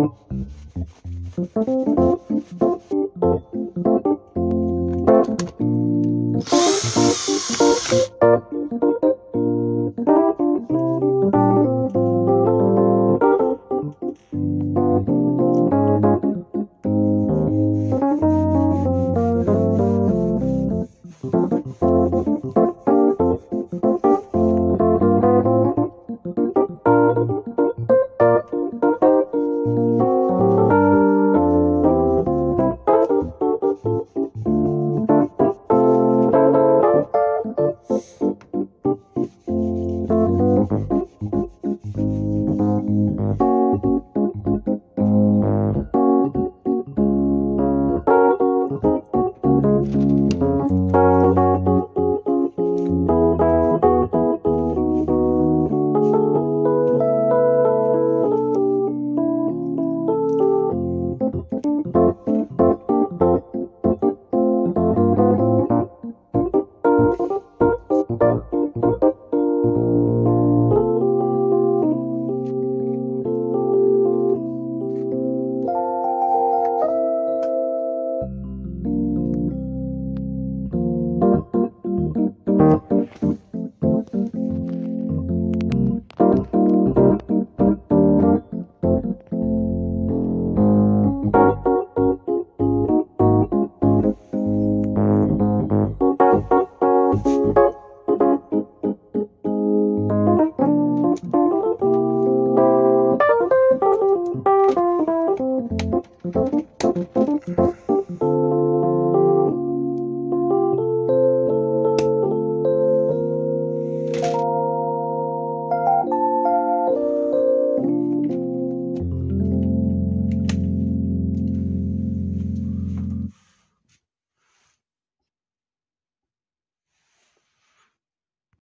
you